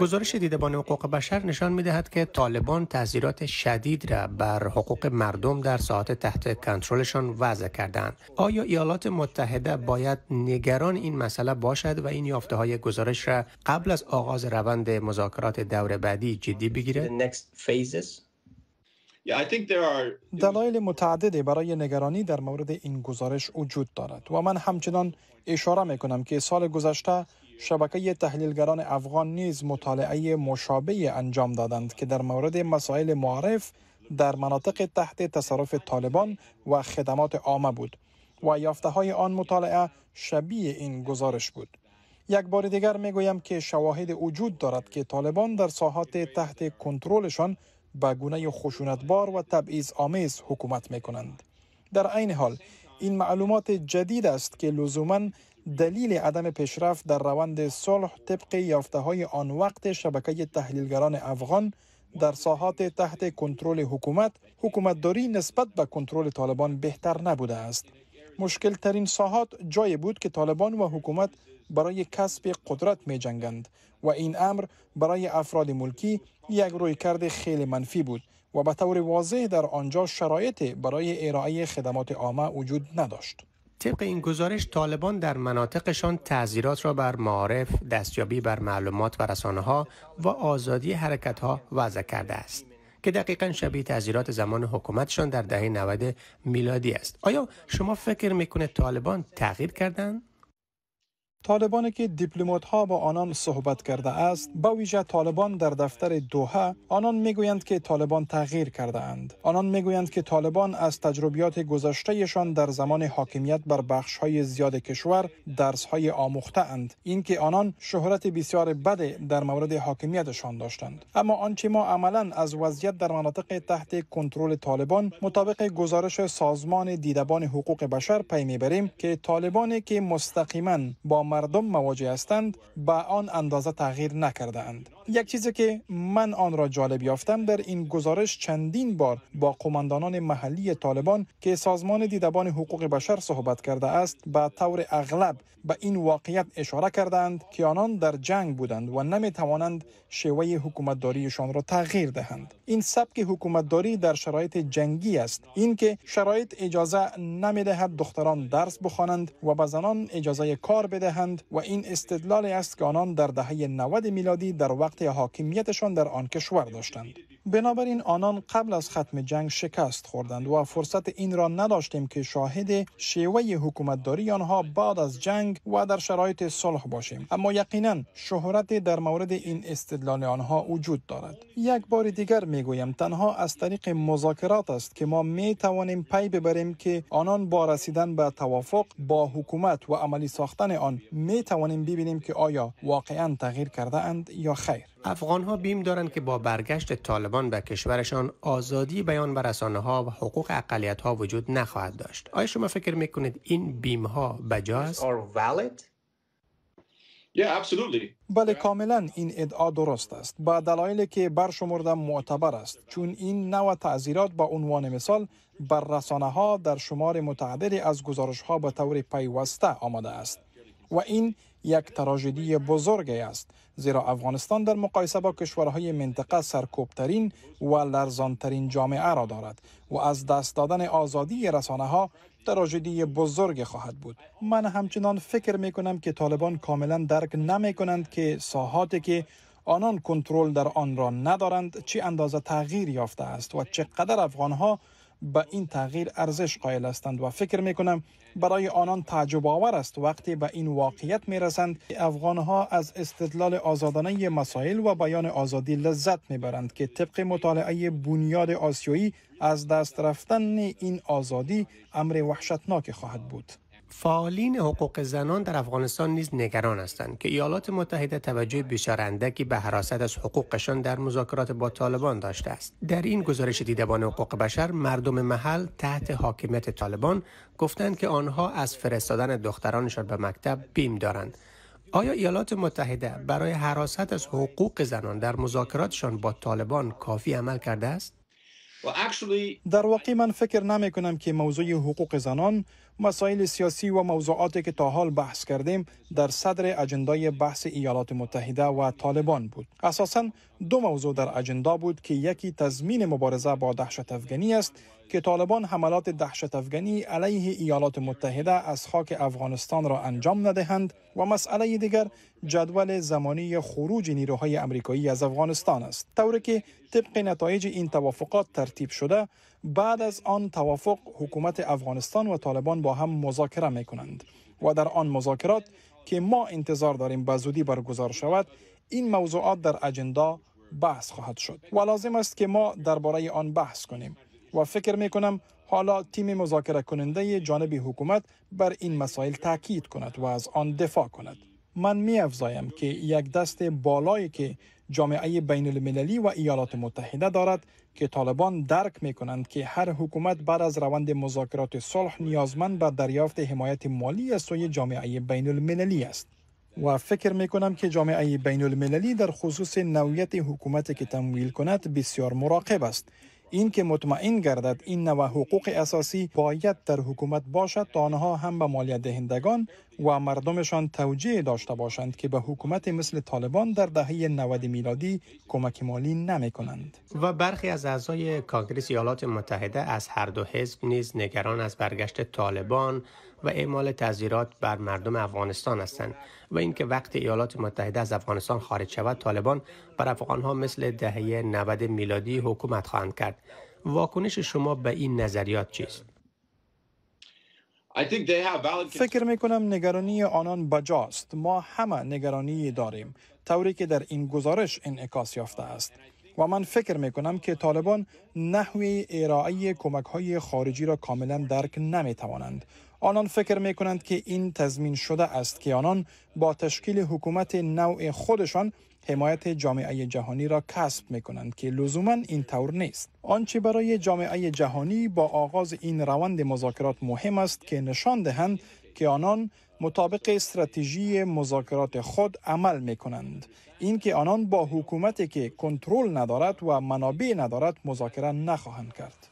گزارش دیدبان حقوق بشر نشان می دهد که طالبان تاثیرات شدید را بر حقوق مردم در ساعت تحت کنترلشان وضع کردند. آیا ایالات متحده باید نگران این مسئله باشد و این یافته های گزارش را قبل از آغاز روند مذاکرات دور بعدی جدی بگیرد؟ دلایل متعددی برای نگرانی در مورد این گزارش وجود دارد و من همچنان اشاره می کنم که سال گذشته شبکه تحلیلگران افغان نیز مطالعه مشابه انجام دادند که در مورد مسائل معرف در مناطق تحت تصرف طالبان و خدمات عامه بود و یافته های آن مطالعه شبیه این گزارش بود. یک بار دیگر می گویم که شواهد وجود دارد که طالبان در ساحات تحت کنترلشان به گونه خشونتبار و تبعیض آمیز حکومت می کنند. در عین حال این معلومات جدید است که لزوما دلیل عدم پیشرفت در روند صلح طبق یافته های آن وقت شبکه تحلیلگران افغان در ساحات تحت کنترل حکومت حکومتداری نسبت به کنترل طالبان بهتر نبوده است مشکل ترین ساحات جایی بود که طالبان و حکومت برای کسب قدرت می جنگند و این امر برای افراد ملکی یک رویکرد خیلی منفی بود و به طور واضح در آنجا شرایط برای ارائه خدمات عامه وجود نداشت. طبق این گزارش طالبان در مناطقشان تعذیرات را بر معارف، دستیابی بر معلومات و رسانه ها و آزادی حرکت ها وضع کرده است. که دقیقا شبیه تعذیرات زمان حکومتشان در دهه 90 میلادی است. آیا شما فکر می‌کنه طالبان تغییر کردند؟ طالبانی که دیپلمات ها با آنان صحبت کرده است با ویژه طالبان در دفتر دوحه آنان می‌گویند که طالبان تغییر کرده اند. آنان می‌گویند که طالبان از تجربیات گذشتهشان در زمان حاکمیت بر بخش های زیاد کشور درس های آموخته اند. اینکه آنان شهرت بسیار بد در مورد حاکمیتشان داشتند. اما آنچه ما عملا از وضعیت در مناطق تحت کنترل طالبان مطابق گزارش سازمان دیدبان حقوق بشر پی می‌بریم که طالبانی که مستقیما با مردم مواجه هستند به آن اندازه تغییر نکرده اند. یک چیزی که من آن را جالب یافتم در این گزارش چندین بار با قماندانان محلی طالبان که سازمان دیدبان حقوق بشر صحبت کرده است به طور اغلب به این واقعیت اشاره کردند که آنان در جنگ بودند و نمی توانند شیوه حکومتداریشان را تغییر دهند. این سبک حکومتداری در شرایط جنگی است. اینکه شرایط اجازه نمی دهد دختران درس بخوانند و به زنان اجازه کار بدهند و این استدلال است که آنان در دهه 90 میلادی در وقت حاکمیتشان در آن کشور داشتند. بنابراین آنان قبل از ختم جنگ شکست خوردند و فرصت این را نداشتیم که شاهد شیوه حکومتداری آنها بعد از جنگ و در شرایط صلح باشیم. اما یقینا شهرت در مورد این استدلال آنها وجود دارد. یک بار دیگر می‌گویم تنها از طریق مذاکرات است که ما می توانیم پی ببریم که آنان با رسیدن به توافق با حکومت و عملی ساختن آن می توانیم ببینیم که آیا واقعا تغییر کرده اند یا خیر. افغان ها بیم دارند که با برگشت طالبان به کشورشان آزادی بیان و رسانه ها و حقوق اقلیت ها وجود نخواهد داشت. آیا شما فکر می‌کنید این بیم ها بجا است؟ بله کاملا این ادعا درست است. با دلایلی که برشمرده معتبر است. چون این نوع تعذیرات با عنوان مثال بر رسانه ها در شمار متعددی از گزارش ها به طور پیوسته آمده است. و این یک تراژدی بزرگی است زیرا افغانستان در مقایسه با کشورهای منطقه سرکوبترین و لرزانترین جامعه را دارد و از دست دادن آزادی رسانه ها تراژدی بزرگ خواهد بود. من همچنان فکر می کنم که طالبان کاملا درک نمی کنند که ساحاتی که آنان کنترل در آن را ندارند چه اندازه تغییر یافته است و چقدر افغان ها به این تغییر ارزش قائل هستند و فکر می کنم برای آنان تعجب آور است وقتی به این واقعیت می رسند که افغان ها از استدلال آزادانه مسائل و بیان آزادی لذت می برند که طبق مطالعه بنیاد آسیایی از دست رفتن این آزادی امر وحشتناک خواهد بود. فعالین حقوق زنان در افغانستان نیز نگران هستند که ایالات متحده توجه بسیار اندکی به حراست از حقوقشان در مذاکرات با طالبان داشته است. در این گزارش دیدبان حقوق بشر مردم محل تحت حاکمیت طالبان گفتند که آنها از فرستادن دخترانشان به مکتب بیم دارند. آیا ایالات متحده برای حراست از حقوق زنان در مذاکراتشان با طالبان کافی عمل کرده است؟ در واقع من فکر نمی کنم که موضوع حقوق زنان مسائل سیاسی و موضوعاتی که تا حال بحث کردیم در صدر اجندای بحث ایالات متحده و طالبان بود. اساسا دو موضوع در اجندا بود که یکی تضمین مبارزه با دهشت افغانی است که طالبان حملات دهشت افغانی علیه ایالات متحده از خاک افغانستان را انجام ندهند و مسئله دیگر جدول زمانی خروج نیروهای امریکایی از افغانستان است طوری که طبق نتایج این توافقات ترتیب شده بعد از آن توافق حکومت افغانستان و طالبان با هم مذاکره می کنند و در آن مذاکرات که ما انتظار داریم به زودی برگزار شود این موضوعات در اجندا بحث خواهد شد و لازم است که ما درباره آن بحث کنیم و فکر می کنم حالا تیم مذاکره کننده جانب حکومت بر این مسائل تاکید کند و از آن دفاع کند. من می افزایم که یک دست بالایی که جامعه بین المللی و ایالات متحده دارد که طالبان درک می کنند که هر حکومت بعد از روند مذاکرات صلح نیازمند به دریافت حمایت مالی از سوی جامعه بین المللی است. و فکر می کنم که جامعه بین المللی در خصوص نوعیت حکومتی که تمویل کند بسیار مراقب است. این که مطمئن گردد این نوع حقوق اساسی باید در حکومت باشد تا آنها هم به مالیت دهندگان و مردمشان توجیه داشته باشند که به حکومت مثل طالبان در دهه 90 میلادی کمک مالی نمی کنند. و برخی از اعضای کانگرس ایالات متحده از هر دو حزب نیز نگران از برگشت طالبان و اعمال تذیرات بر مردم افغانستان هستند و اینکه وقت ایالات متحده از افغانستان خارج شود طالبان بر افغانها مثل دهه 90 میلادی حکومت خواهند کرد. واکنش شما به این نظریات چیست؟ فکر می کنم نگرانی آنان بجاست. ما همه نگرانی داریم. طوری که در این گزارش انعکاس یافته است. و من فکر می کنم که طالبان نحوی ارائه کمک های خارجی را کاملا درک نمی توانند آنان فکر می کنند که این تضمین شده است که آنان با تشکیل حکومت نوع خودشان حمایت جامعه جهانی را کسب می کنند که لزوما این طور نیست. آنچه برای جامعه جهانی با آغاز این روند مذاکرات مهم است که نشان دهند که آنان مطابق استراتژی مذاکرات خود عمل می کنند. اینکه آنان با حکومتی که کنترل ندارد و منابع ندارد مذاکره نخواهند کرد.